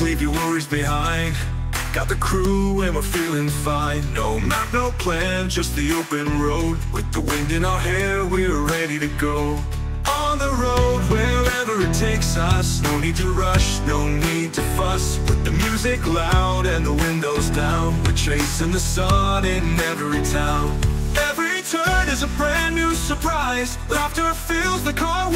leave your worries behind. Got the crew and we're feeling fine. No map, no plan, just the open road. With the wind in our hair, we're ready to go. On the road, wherever it takes us. No need to rush, no need to fuss. With the music loud and the windows down. We're chasing the sun in every town. Every turn is a brand new surprise. Laughter fills the car,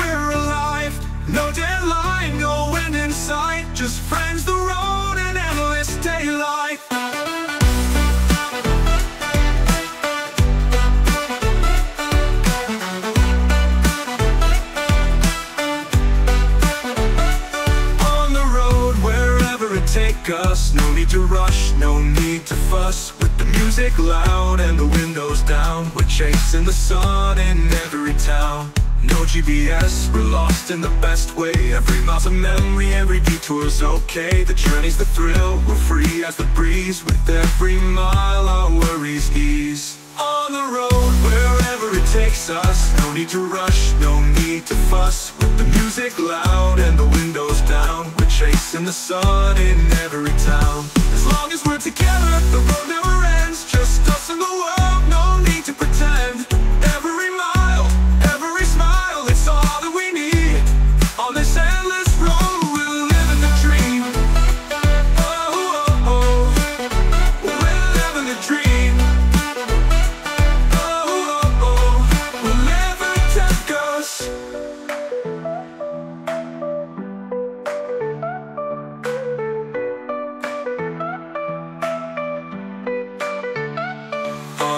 us No need to rush, no need to fuss. With the music loud and the windows down We're chasing the sun in every town. No GPS, we're lost in the best way. Every mile's a memory, every detour's okay. The journey's the thrill, we're free as the breeze. With every mile our worries ease. On the road, wherever it takes us. No need to rush, no need to fuss. With the music loud and the windows down We're the sun in every town. As long as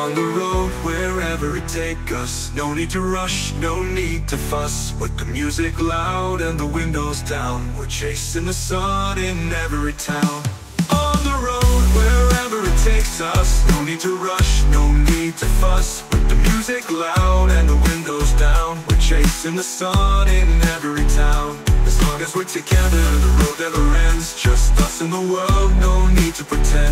On the road, wherever it take us. No need to rush, no need to fuss. With the music loud and the windows down. We're chasing the sun in every town. On the road, wherever it takes us. No need to rush, no need to fuss. With the music loud and the windows down. We're chasing the sun in every town. As long as we're together, the road never ends. Just us in the world, no need to pretend